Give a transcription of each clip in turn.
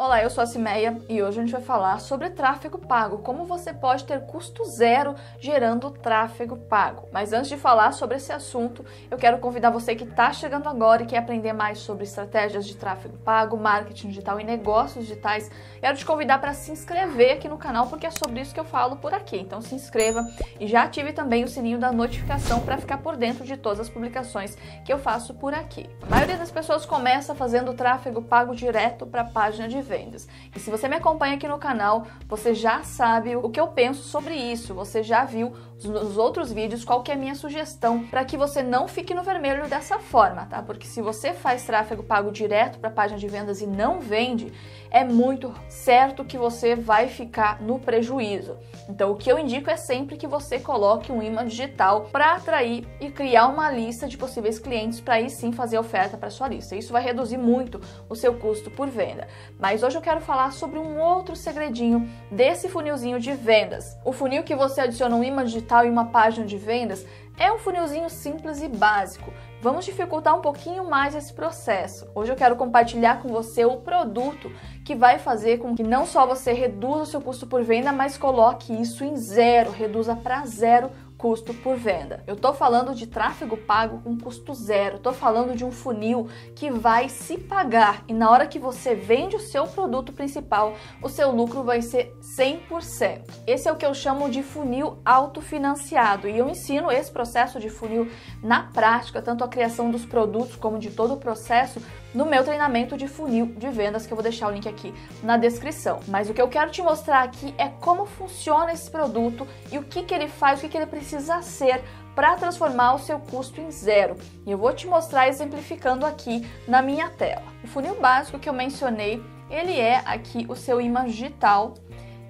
Olá, eu sou a Cimeia e hoje a gente vai falar sobre tráfego pago, como você pode ter custo zero gerando tráfego pago. Mas antes de falar sobre esse assunto, eu quero convidar você que está chegando agora e quer aprender mais sobre estratégias de tráfego pago, marketing digital e negócios digitais. Quero te convidar para se inscrever aqui no canal porque é sobre isso que eu falo por aqui. Então se inscreva e já ative também o sininho da notificação para ficar por dentro de todas as publicações que eu faço por aqui. A maioria das pessoas começa fazendo tráfego pago direto para a página de vendas. E se você me acompanha aqui no canal, você já sabe o que eu penso sobre isso, você já viu nos outros vídeos qual que é a minha sugestão para que você não fique no vermelho dessa forma, tá? Porque se você faz tráfego pago direto para a página de vendas e não vende, é muito certo que você vai ficar no prejuízo. Então, o que eu indico é sempre que você coloque um imã digital para atrair e criar uma lista de possíveis clientes para aí sim fazer oferta para sua lista. Isso vai reduzir muito o seu custo por venda. Mas hoje eu quero falar sobre um outro segredinho desse funilzinho de vendas. O funil que você adiciona um imã digital e uma página de vendas é um funilzinho simples e básico. Vamos dificultar um pouquinho mais esse processo. Hoje eu quero compartilhar com você o produto que vai fazer com que não só você reduza o seu custo por venda, mas coloque isso em zero, reduza para zero custo por venda. Eu estou falando de tráfego pago com custo zero, estou falando de um funil que vai se pagar e na hora que você vende o seu produto principal, o seu lucro vai ser 100%. Esse é o que eu chamo de funil autofinanciado e eu ensino esse processo de funil na prática, tanto a criação dos produtos como de todo o processo no meu treinamento de funil de vendas, que eu vou deixar o link aqui na descrição. Mas o que eu quero te mostrar aqui é como funciona esse produto e o que, que ele faz, o que, que ele precisa ser para transformar o seu custo em zero. E eu vou te mostrar exemplificando aqui na minha tela. O funil básico que eu mencionei, ele é aqui o seu imã digital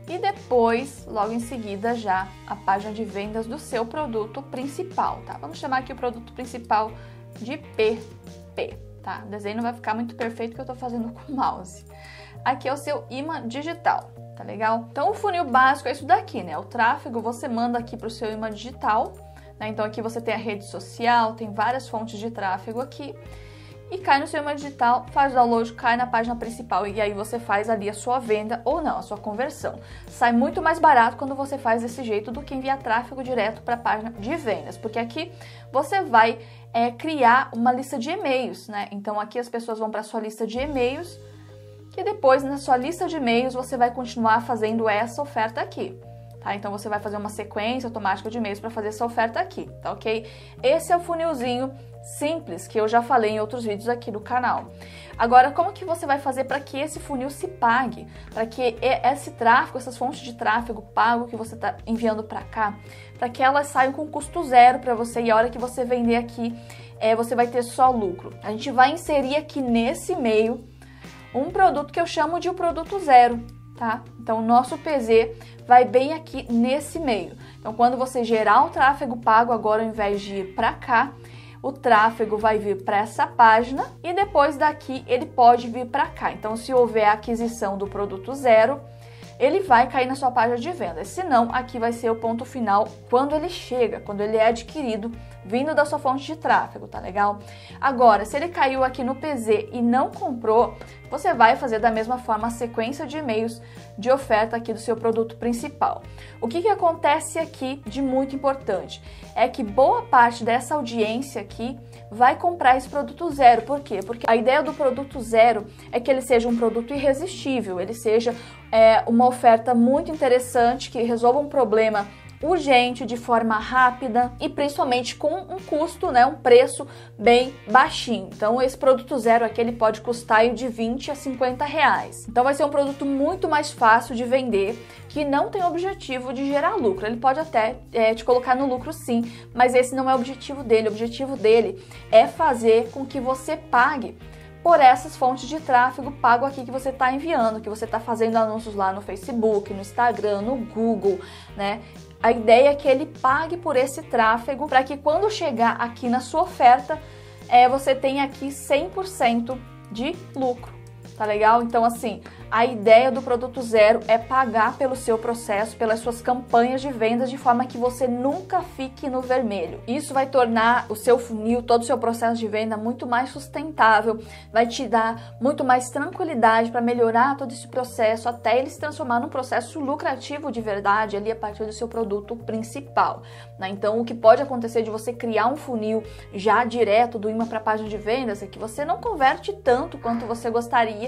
e depois, logo em seguida, já a página de vendas do seu produto principal, tá? Vamos chamar aqui o produto principal de PP tá? O desenho não vai ficar muito perfeito que eu tô fazendo com o mouse. Aqui é o seu imã digital, tá legal? Então o funil básico é isso daqui, né? O tráfego você manda aqui para o seu imã digital, né? Então aqui você tem a rede social, tem várias fontes de tráfego aqui e cai no seu e-mail digital, faz download, cai na página principal e aí você faz ali a sua venda ou não, a sua conversão. Sai muito mais barato quando você faz desse jeito do que enviar tráfego direto para a página de vendas, porque aqui você vai é, criar uma lista de e-mails, né? Então aqui as pessoas vão para sua lista de e-mails e depois na sua lista de e-mails você vai continuar fazendo essa oferta aqui. Tá? Então você vai fazer uma sequência automática de e-mails para fazer essa oferta aqui, tá ok? Esse é o funilzinho simples que eu já falei em outros vídeos aqui do canal. Agora, como que você vai fazer para que esse funil se pague? Para que esse tráfego, essas fontes de tráfego pago que você está enviando para cá, para que elas saiam com custo zero para você e a hora que você vender aqui, é, você vai ter só lucro. A gente vai inserir aqui nesse meio um produto que eu chamo de o produto zero, tá? Então, o nosso PZ vai bem aqui nesse meio. Então, quando você gerar o tráfego pago agora, ao invés de ir para cá, o tráfego vai vir para essa página e depois daqui ele pode vir para cá. Então, se houver aquisição do produto zero, ele vai cair na sua página de vendas. Se não, aqui vai ser o ponto final quando ele chega, quando ele é adquirido vindo da sua fonte de tráfego, tá legal? Agora, se ele caiu aqui no PZ e não comprou, você vai fazer da mesma forma a sequência de e-mails de oferta aqui do seu produto principal. O que, que acontece aqui de muito importante é que boa parte dessa audiência aqui vai comprar esse produto zero. Por quê? Porque a ideia do produto zero é que ele seja um produto irresistível, ele seja é, uma oferta muito interessante que resolva um problema urgente, de forma rápida e principalmente com um custo, né, um preço bem baixinho. Então esse produto zero aqui ele pode custar de 20 a 50 reais. Então vai ser um produto muito mais fácil de vender que não tem objetivo de gerar lucro. Ele pode até é, te colocar no lucro sim, mas esse não é o objetivo dele. O objetivo dele é fazer com que você pague por essas fontes de tráfego pago aqui que você está enviando, que você está fazendo anúncios lá no Facebook, no Instagram, no Google, né? A ideia é que ele pague por esse tráfego para que quando chegar aqui na sua oferta, é, você tenha aqui 100% de lucro, tá legal? Então, assim, A ideia do produto zero é pagar pelo seu processo, pelas suas campanhas de vendas, de forma que você nunca fique no vermelho. Isso vai tornar o seu funil, todo o seu processo de venda muito mais sustentável, vai te dar muito mais tranquilidade para melhorar todo esse processo até ele se transformar num processo lucrativo de verdade ali a partir do seu produto principal. Né? Então, o que pode acontecer de você criar um funil já direto do imã para a página de vendas é que você não converte tanto quanto você gostaria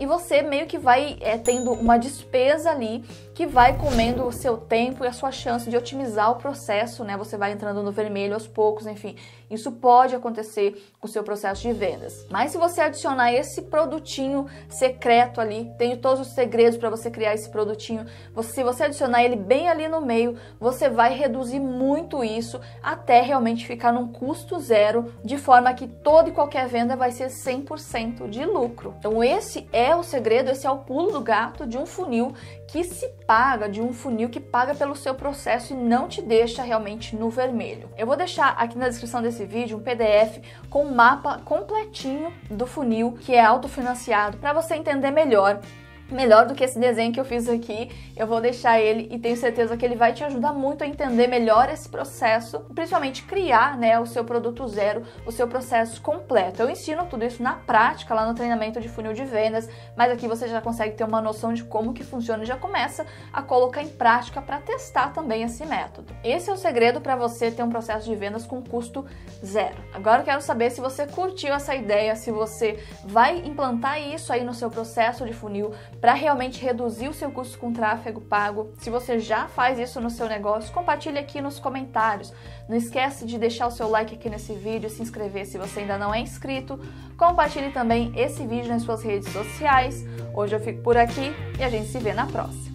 e você meio que vai é, tendo uma despesa ali que vai comendo o seu tempo e a sua chance de otimizar o processo, né? Você vai entrando no vermelho aos poucos, enfim. Isso pode acontecer com o seu processo de vendas. Mas se você adicionar esse produtinho secreto ali, tem todos os segredos para você criar esse produtinho. Se você adicionar ele bem ali no meio, você vai reduzir muito isso até realmente ficar num custo zero, de forma que toda e qualquer venda vai ser 100% de lucro. Então esse é o segredo, esse é o pulo do gato de um funil que se paga, de um funil que paga pelo seu processo e não te deixa realmente no vermelho. Eu vou deixar aqui na descrição desse vídeo um PDF com um mapa completinho do funil que é autofinanciado para você entender melhor melhor do que esse desenho que eu fiz aqui. Eu vou deixar ele e tenho certeza que ele vai te ajudar muito a entender melhor esse processo, principalmente criar, né, o seu produto zero, o seu processo completo. Eu ensino tudo isso na prática lá no treinamento de funil de vendas, mas aqui você já consegue ter uma noção de como que funciona e já começa a colocar em prática para testar também esse método. Esse é o segredo para você ter um processo de vendas com custo zero. Agora eu quero saber se você curtiu essa ideia, se você vai implantar isso aí no seu processo de funil para realmente reduzir o seu custo com tráfego pago. Se você já faz isso no seu negócio, compartilhe aqui nos comentários. Não esquece de deixar o seu like aqui nesse vídeo, se inscrever se você ainda não é inscrito. Compartilhe também esse vídeo nas suas redes sociais. Hoje eu fico por aqui e a gente se vê na próxima.